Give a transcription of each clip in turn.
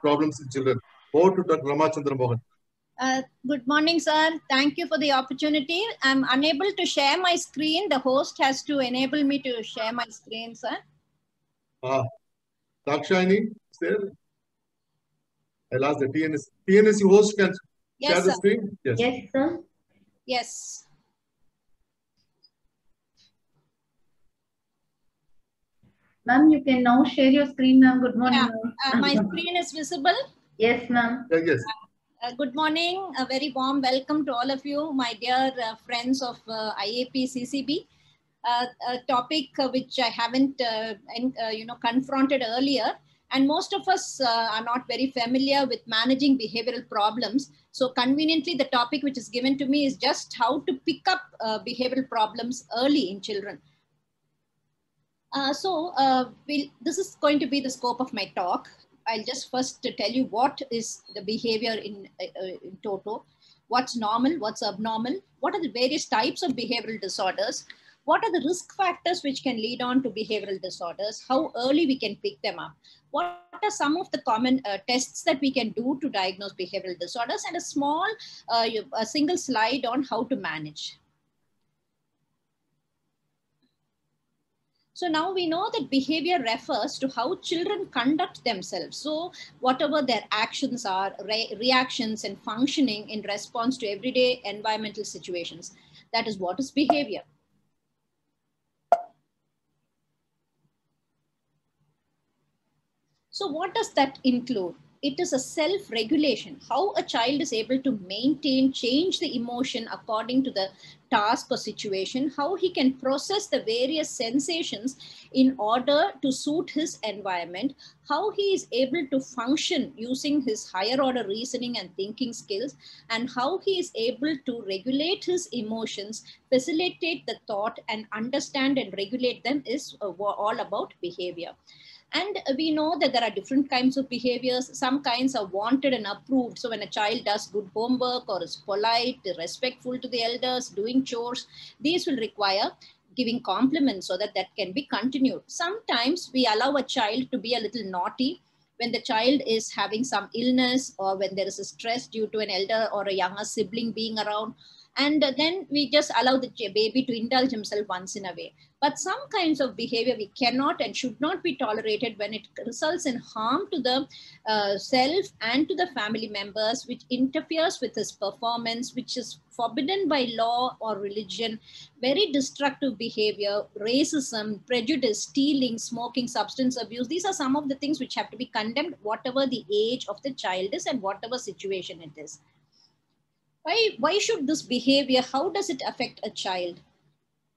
problems in children. Over to Dr. Rema Chandramohan. Uh, good morning, sir. Thank you for the opportunity. I'm unable to share my screen. The host has to enable me to share my screen, sir. Ah, Dakshayani, is there? I'll ask the TNS. TNS host can Yes, share the screen? Yes. Yes, sir. Yes. Ma'am, you can now share your screen, ma'am. Good morning. Yeah. Uh, my screen is visible. Yes, ma'am. Yeah, yes. Uh, good morning. A very warm welcome to all of you, my dear uh, friends of uh, IAP CCB. Uh, a topic uh, which I haven't, uh, en- uh, you know, confronted earlier, and most of us uh, are not very familiar with managing behavioral problems. So conveniently, the topic which is given to me is just how to pick up uh, behavioral problems early in children. Uh, so uh, we'll, this is going to be the scope of my talk. I'll just first tell you what is the behavior in, uh, uh, in total, what's normal, what's abnormal, what are the various types of behavioral disorders, what are the risk factors which can lead on to behavioral disorders, how early we can pick them up, what are some of the common uh, tests that we can do to diagnose behavioral disorders, and a small, uh, a single slide on how to manage. So now we know that behavior refers to how children conduct themselves. So whatever their actions are, re- reactions and functioning in response to everyday environmental situations. That is what is behavior. So what does that include? It is a self-regulation, how a child is able to maintain, change the emotion according to the task or situation, how he can process the various sensations in order to suit his environment, how he is able to function using his higher order reasoning and thinking skills, and how he is able to regulate his emotions, facilitate the thought, and understand and regulate them is uh, all about behavior. And we know that there are different kinds of behaviors. Some kinds are wanted and approved. So when a child does good homework or is polite, respectful to the elders, doing chores, these will require giving compliments so that that can be continued. Sometimes we allow a child to be a little naughty when the child is having some illness or when there is a stress due to an elder or a younger sibling being around. And then we just allow the baby to indulge himself once in a way. But some kinds of behavior we cannot and should not be tolerated when it results in harm to the uh, self and to the family members, which interferes with his performance, which is forbidden by law or religion, very destructive behavior, racism, prejudice, stealing, smoking, substance abuse. These are some of the things which have to be condemned, whatever the age of the child is and whatever situation it is. Why, why should this behavior, how does it affect a child?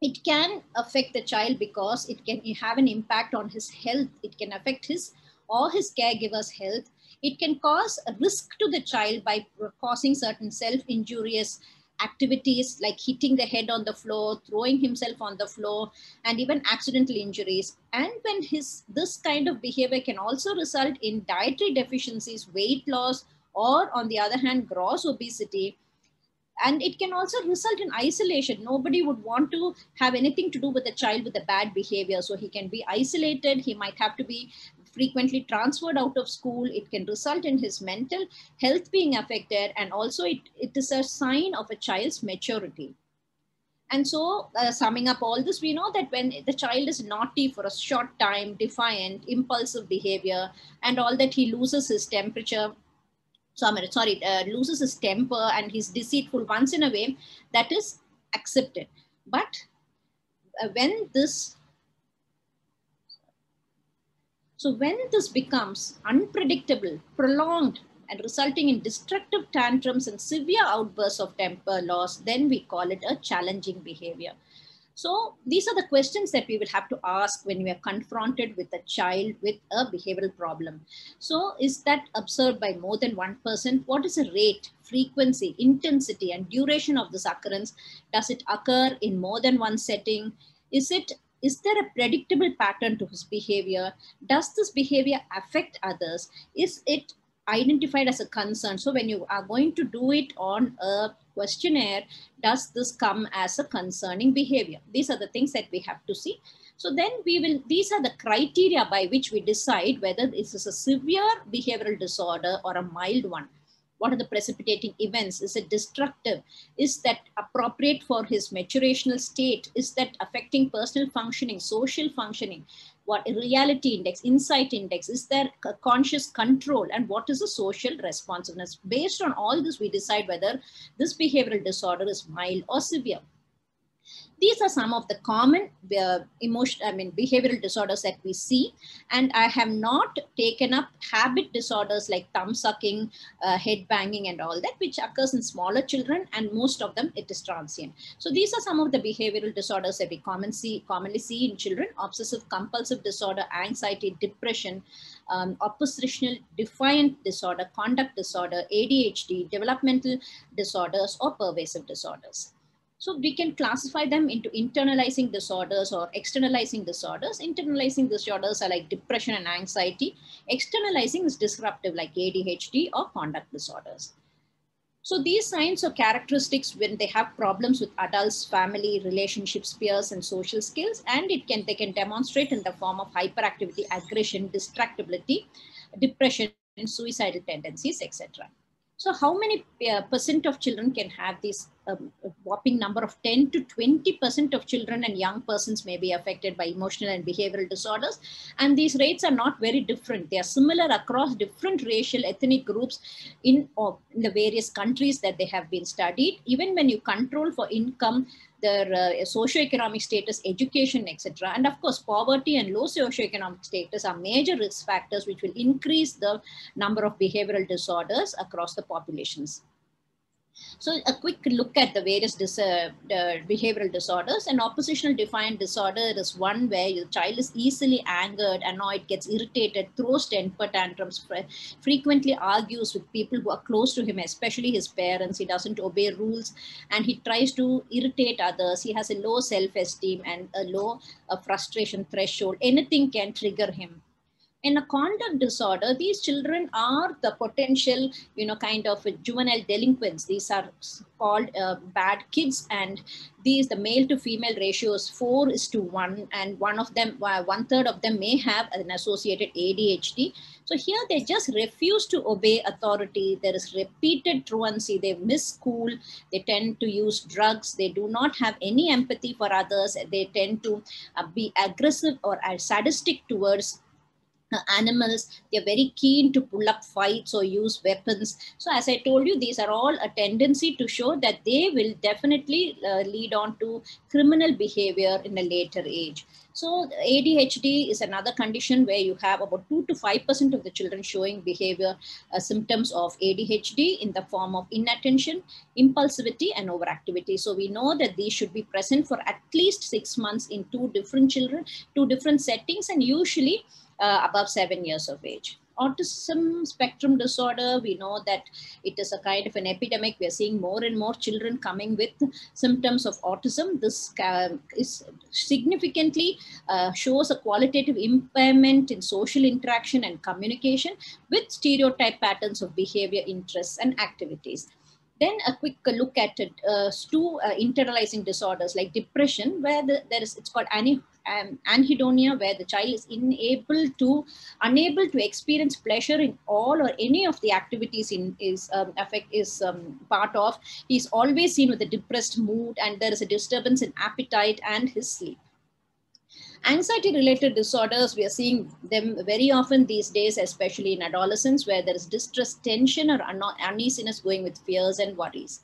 it can affect the child because it can have an impact on his health. It can affect his or his caregiver's health. It can cause a risk to the child by causing certain self-injurious activities like hitting the head on the floor, throwing himself on the floor, and even accidental injuries. And when his this kind of behavior can also result in dietary deficiencies, weight loss, or on the other hand, gross obesity, and it can also result in isolation. Nobody would want to have anything to do with a child with a bad behavior. So he can be isolated. He might have to be frequently transferred out of school. It can result in his mental health being affected. And also it, it is a sign of a child's maturity. And so uh, summing up all this we know that when the child is naughty for a short time defiant impulsive behavior and all that he loses his temperature so I'm sorry, uh, loses his temper and he's deceitful once in a way, that is accepted. But uh, when this, so when this becomes unpredictable, prolonged, and resulting in destructive tantrums and severe outbursts of temper loss, then we call it a challenging behavior. So these are the questions that we will have to ask when we are confronted with a child with a behavioral problem. So is that observed by more than one person? What is the rate, frequency, intensity, and duration of this occurrence? Does it occur in more than one setting? Is it is there a predictable pattern to his behavior? Does this behavior affect others? Is it identified as a concern? So when you are going to do it on a questionnaire, does this come as a concerning behavior? These are the things that we have to see. So then we will, these are the criteria by which we decide whether this is a severe behavioral disorder or a mild one. What are the precipitating events? Is it destructive? Is that appropriate for his maturational state? Is that affecting personal functioning, social functioning? What reality index, insight index? Is there conscious control? And what is the social responsiveness? Based on all this, we decide whether this behavioral disorder is mild or severe. These are some of the common uh, emotion, I mean, behavioral disorders that we see. And I have not taken up habit disorders like thumb sucking, uh, head banging and all that, which occurs in smaller children and most of them it is transient. So these are some of the behavioral disorders that we common see, commonly see in children, obsessive compulsive disorder, anxiety, depression, um, oppositional defiant disorder, conduct disorder, ADHD, developmental disorders or pervasive disorders. So we can classify them into internalizing disorders or externalizing disorders. Internalizing disorders are like depression and anxiety. Externalizing is disruptive like ADHD or conduct disorders. So these signs or characteristics when they have problems with adults, family, relationships, peers, and social skills, and it can they can demonstrate in the form of hyperactivity, aggression, distractibility, depression, and suicidal tendencies, etc. So how many uh, percent of children can have this um, whopping number of 10 to 20% of children and young persons may be affected by emotional and behavioral disorders. And these rates are not very different. They are similar across different racial ethnic groups in, uh, in the various countries that they have been studied. Even when you control for income, their uh, socioeconomic status, education, etc. And of course, poverty and low socioeconomic status are major risk factors which will increase the number of behavioral disorders across the populations. So a quick look at the various dis uh, behavioral disorders. An oppositional defiant disorder is one where your child is easily angered, annoyed, gets irritated, throws temper tantrums, frequently argues with people who are close to him, especially his parents. He doesn't obey rules and he tries to irritate others. He has a low self-esteem and a low uh, frustration threshold. Anything can trigger him in a conduct disorder, these children are the potential, you know, kind of juvenile delinquents. These are called uh, bad kids, and these the male to female ratio is four is to one, and one of them, uh, one third of them may have an associated ADHD. So here they just refuse to obey authority. There is repeated truancy. They miss school. They tend to use drugs. They do not have any empathy for others. They tend to uh, be aggressive or sadistic towards animals they're very keen to pull up fights or use weapons so as i told you these are all a tendency to show that they will definitely uh, lead on to criminal behavior in a later age so ADHD is another condition where you have about 2 to 5% of the children showing behavior uh, symptoms of ADHD in the form of inattention, impulsivity, and overactivity. So we know that these should be present for at least six months in two different children, two different settings, and usually uh, above seven years of age. Autism spectrum disorder, we know that it is a kind of an epidemic. We're seeing more and more children coming with symptoms of autism. This uh, is significantly uh, shows a qualitative impairment in social interaction and communication with stereotype patterns of behavior, interests, and activities. Then a quick look at uh, two uh, internalizing disorders like depression, where the, there is it's called um, anhedonia where the child is unable to unable to experience pleasure in all or any of the activities in is um, affect is um, part of. He's always seen with a depressed mood and there is a disturbance in appetite and his sleep. Anxiety related disorders we are seeing them very often these days especially in adolescents where there is distress tension or uneasiness going with fears and worries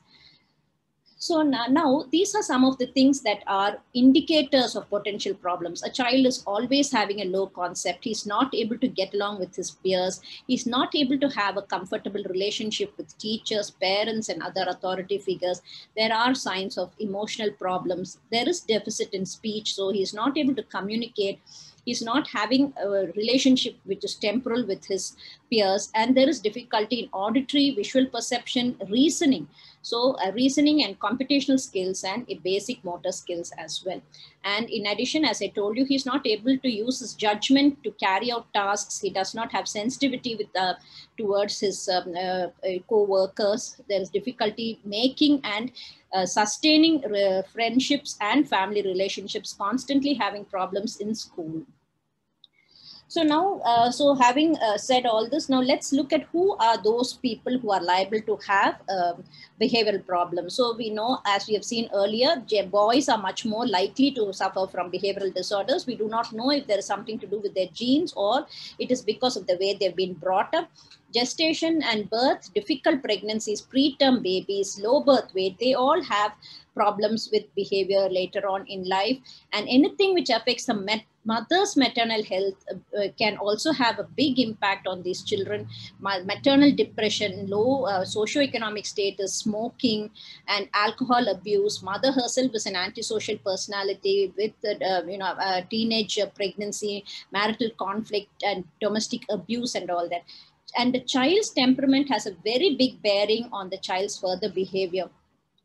so now, these are some of the things that are indicators of potential problems. A child is always having a low concept. He's not able to get along with his peers. He's not able to have a comfortable relationship with teachers, parents, and other authority figures. There are signs of emotional problems. There is deficit in speech, so he's not able to communicate he's not having a relationship which is temporal with his peers and there is difficulty in auditory, visual perception, reasoning. So uh, reasoning and computational skills and a basic motor skills as well. And in addition, as I told you, he's not able to use his judgment to carry out tasks. He does not have sensitivity with uh, towards his um, uh, co-workers. There is difficulty making and uh, sustaining uh, friendships and family relationships, constantly having problems in school. So now, uh, so having uh, said all this, now let's look at who are those people who are liable to have um, behavioral problems. So we know, as we have seen earlier, boys are much more likely to suffer from behavioral disorders. We do not know if there is something to do with their genes or it is because of the way they've been brought up gestation and birth, difficult pregnancies, preterm babies, low birth weight, they all have problems with behavior later on in life. And anything which affects the mother's maternal health uh, can also have a big impact on these children. maternal depression, low uh, socioeconomic status, smoking, and alcohol abuse. Mother herself is an antisocial personality with uh, you know teenage pregnancy, marital conflict, and domestic abuse, and all that and the child's temperament has a very big bearing on the child's further behavior.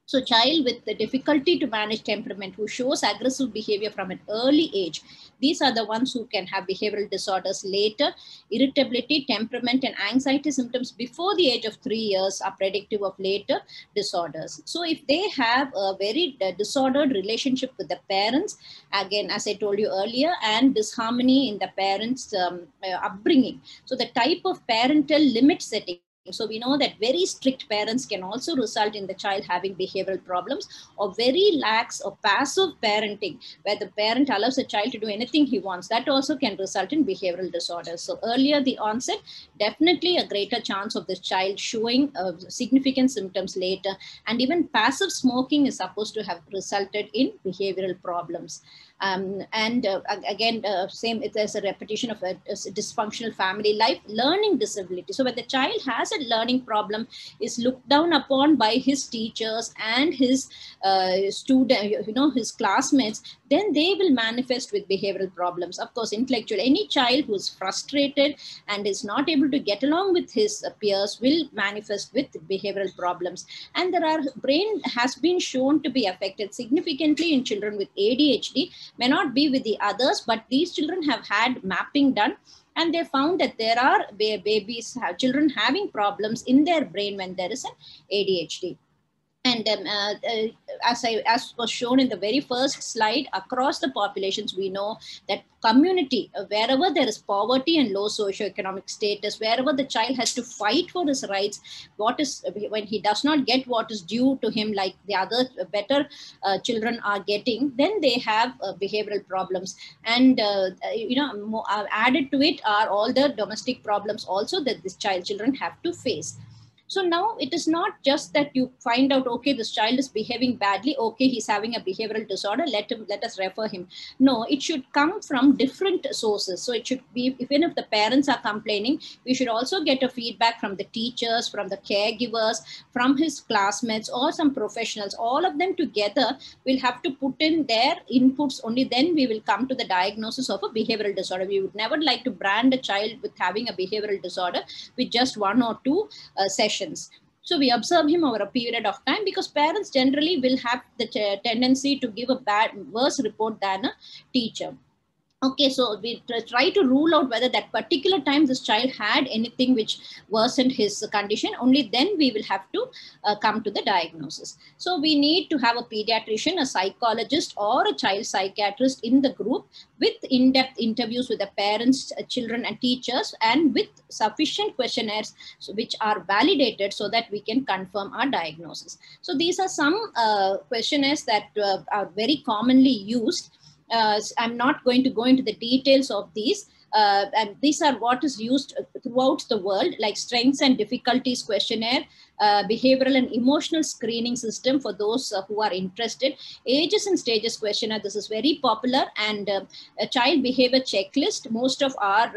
So child with the difficulty to manage temperament who shows aggressive behavior from an early age, these are the ones who can have behavioral disorders later. Irritability, temperament and anxiety symptoms before the age of three years are predictive of later disorders. So if they have a very uh, disordered relationship with the parents, again, as I told you earlier, and disharmony in the parents' um, uh, upbringing. So the type of parental limit setting so we know that very strict parents can also result in the child having behavioral problems or very lax or passive parenting where the parent allows the child to do anything he wants. That also can result in behavioral disorders. So earlier the onset, definitely a greater chance of this child showing uh, significant symptoms later. And even passive smoking is supposed to have resulted in behavioral problems. Um, and uh, again, uh, same, there's a repetition of a, a, dysfunctional family life, learning disability. So when the child has a learning problem, is looked down upon by his teachers and his uh, student, you know, his classmates, then they will manifest with behavioral problems. Of course, intellectual, any child who's frustrated and is not able to get along with his peers will manifest with behavioral problems. And there are, brain has been shown to be affected significantly in children with ADHD, may not be with the others, but these children have had mapping done and they found that there are babies, children having problems in their brain when there is an ADHD. And um, uh, uh, as, I, as was shown in the very first slide, across the populations, we know that community, uh, wherever there is poverty and low socioeconomic status, wherever the child has to fight for his rights, what is when he does not get what is due to him, like the other better uh, children are getting, then they have uh, behavioral problems. And uh, you know, more, added to it are all the domestic problems also that this child children have to face. So now it is not just that you find out, okay, this child is behaving badly. Okay, he's having a behavioral disorder. Let him, let us refer him. No, it should come from different sources. So it should be, even if the parents are complaining, we should also get a feedback from the teachers, from the caregivers, from his classmates or some professionals. All of them together will have to put in their inputs. Only then we will come to the diagnosis of a behavioral disorder. We would never like to brand a child with having a behavioral disorder with just one or two uh, sessions sessions. So we observe him over a period of time because parents generally will have the tendency to give a bad, worse report than a teacher okay so we try to rule out whether that particular time this child had anything which worsened his condition. Only then we will have to uh, come to the diagnosis. So we need to have a pediatrician a psychologist or a child psychiatrist in the group with in-depth interviews with the parents uh, children and teachers and with sufficient questionnaires which are validated so that we can confirm our diagnosis. So these are some uh, questionnaires that uh, are very commonly used I'm not going to go into the details of these. Uh, and these are what is used throughout the world, like strengths and difficulties questionnaire, uh, behavioral and emotional screening system for those uh, who are interested. Ages and stages questionnaire, this is very popular, and uh, a child behavior checklist. Most of our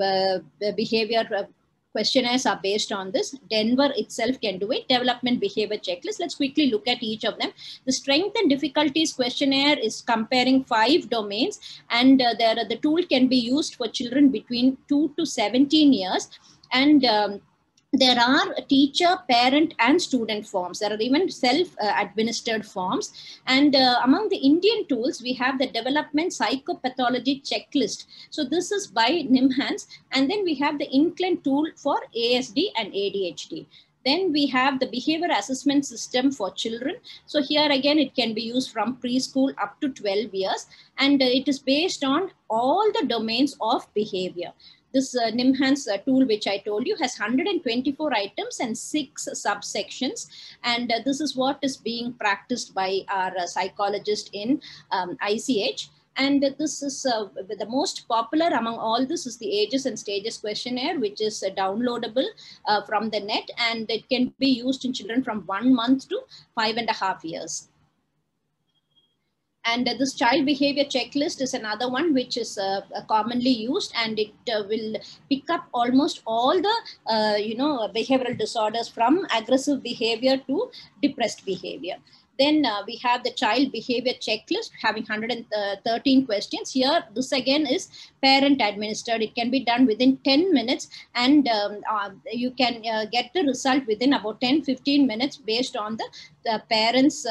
uh, behavior questionnaires are based on this. Denver itself can do it. Development behavior checklist. Let's quickly look at each of them. The strength and difficulties questionnaire is comparing five domains and uh, there the tool can be used for children between 2 to 17 years And um, there are teacher, parent, and student forms. There are even self administered forms. And uh, among the Indian tools, we have the development psychopathology checklist. So, this is by NIMHANS. And then we have the INCLIN tool for ASD and ADHD. Then we have the behavior assessment system for children. So, here again, it can be used from preschool up to 12 years. And uh, it is based on all the domains of behavior this uh, NIMHANS uh, tool, which I told you, has 124 items and six subsections. And uh, this is what is being practiced by our uh, psychologist in um, ICH. And this is uh, the most popular among all this is the ages and stages questionnaire, which is uh, downloadable from the net. And it can be used in children from one month to five and a half years. And uh, this child behavior checklist is another one which is uh, commonly used and it uh, will pick up almost all the, you know, behavioral disorders from aggressive behavior to depressed behavior. Then uh, we have the child behavior checklist having 113 questions. Here, this again is parent administered. It can be done within 10 minutes and um, uh, you can uh, get the result within about 10-15 minutes based on the, the parents'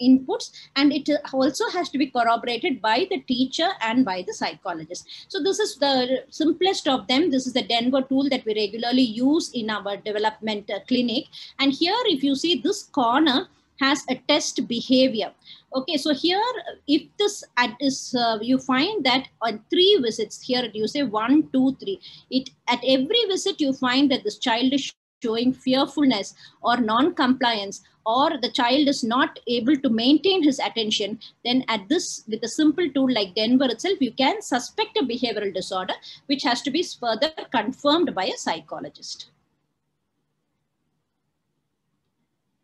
inputs and it also has to be corroborated by the teacher and by the psychologist. So this is the simplest of them. This is the Denver tool that we regularly use in our development uh, clinic. And here, if you see this corner has a test behavior. Okay, so here, if this is, uh, you find that on three visits, here you say one, two, three. It At every visit, you find that this child is showing fearfulness or non-compliance or the child is not able to maintain his attention, then at this, with a simple tool like Denver itself, you can suspect a behavioral disorder, which has to be further confirmed by a psychologist.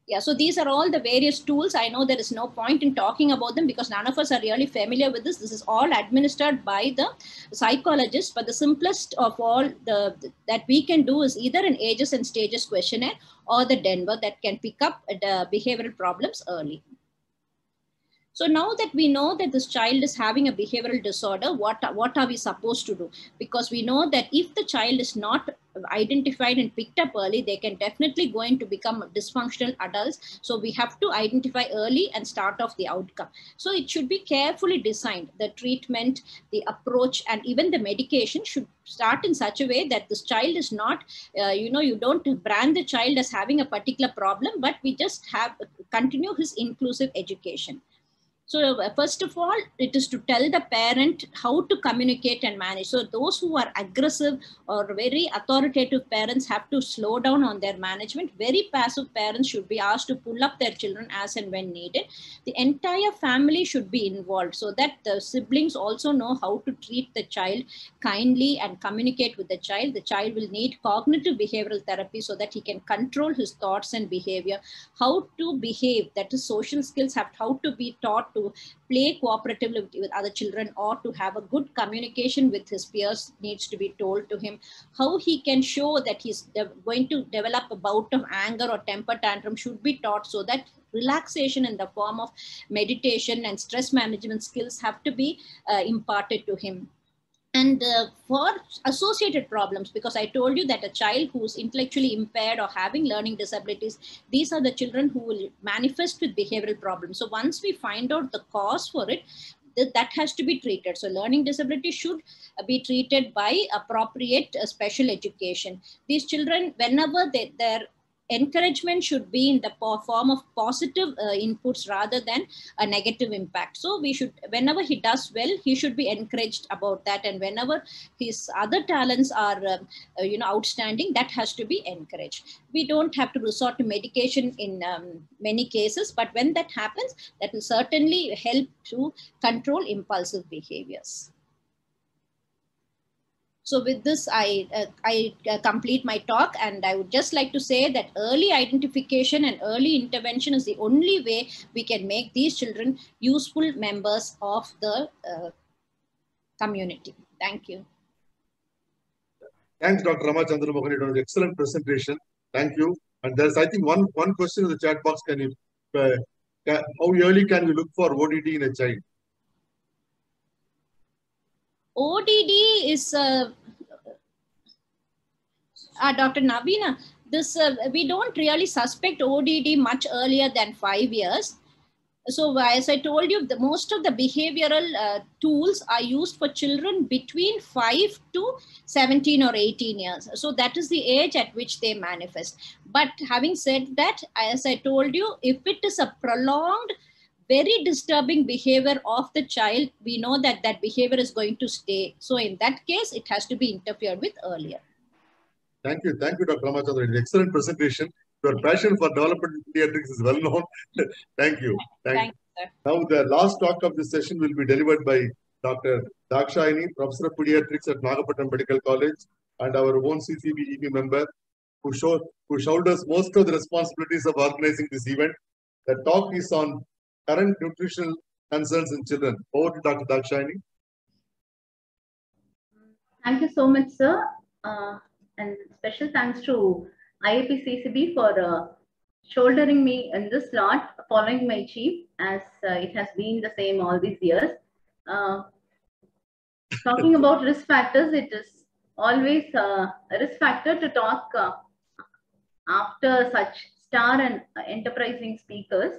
Yeah so these are all the various tools. I know there is no point in talking about them because none of us are really familiar with this. This is all administered by the psychologist but the simplest of all the that we can do is either an ages and stages questionnaire or the denver that can pick up uh, the behavioral problems early. So now that we know that this child is having a behavioral disorder, what, what are we supposed to do? Because we know that if the child is not identified and picked up early, they can definitely going to become dysfunctional adults. So we have to identify early and start off the outcome. So it should be carefully designed. The treatment, the approach, and even the medication should start in such a way that this child is not, uh, you know, you don't brand the child as having a particular problem, but we just have continue his inclusive education. So uh, first of all, it is to tell the parent how to communicate and manage. So those who are aggressive or very authoritative parents have to slow down on their management. Very passive parents should be asked to pull up their children as and when needed. The entire family should be involved so that the siblings also know how to treat the child kindly and communicate with the child. The child will need cognitive behavioral therapy so that he can control his thoughts and behavior. How to behave, that is social skills have how to be taught to play cooperatively with, other children or to have a good communication with his peers needs to be told to him. How he can show that he's going to develop a bout of anger or temper tantrum should be taught so that relaxation in the form of meditation and stress management skills have to be uh, imparted to him and uh, for associated problems because i told you that a child who's intellectually impaired or having learning disabilities these are the children who will manifest with behavioral problems so once we find out the cause for it that has to be treated. So learning disability should be treated by appropriate uh, special education. These children, whenever they, their encouragement should be in the form of positive uh, inputs rather than a negative impact. So we should whenever he does well he should be encouraged about that. And whenever his other talents are uh, uh, you know outstanding that has to be encouraged. We don't have to resort to medication in um, many cases but when that happens that will certainly help to control impulsive behaviors so with this, I, uh, I uh, complete my talk and I would just like to say that early identification and early intervention is the only way we can make these children useful members of the uh, community. Thank you. Thanks, Dr. Rema Chandramohan. It was an excellent presentation. Thank you. And there's, I think, one, one question in the chat box. Can you, uh, can, how early can we look for ODD in a child? ODD is uh, uh, Dr. Navina, this uh, we don't really suspect ODD much earlier than five years. So as I told you, the most of the behavioral uh, tools are used for children between five to 17 or 18 years. So that is the age at which they manifest. But having said that, as I told you, if it is a prolonged, very disturbing behavior of the child, we know that that behavior is going to stay. So in that case, it has to be interfered with earlier. Thank you. Thank you, Dr. Ramachandran. Excellent presentation. Your passion for development in pediatrics is well known. Thank you. Thank, Thank you, sir. Now, the last talk of this session will be delivered by Dr. Dakshayani, Professor of Pediatrics at Nagapattinam Medical College, and our own CCBEB member, who, show, who shoulders most of the responsibilities of organizing this event. The talk is on current nutritional concerns in children. Over to Dr. Dakshayani. Thank you so much, sir. Uh, and special thanks to IAP CCB for uh, shouldering me in this slot, following my chief, as uh, it has been the same all these years. Uh, talking about risk factors, it is always uh, a risk factor to talk uh, after such star and enterprising speakers.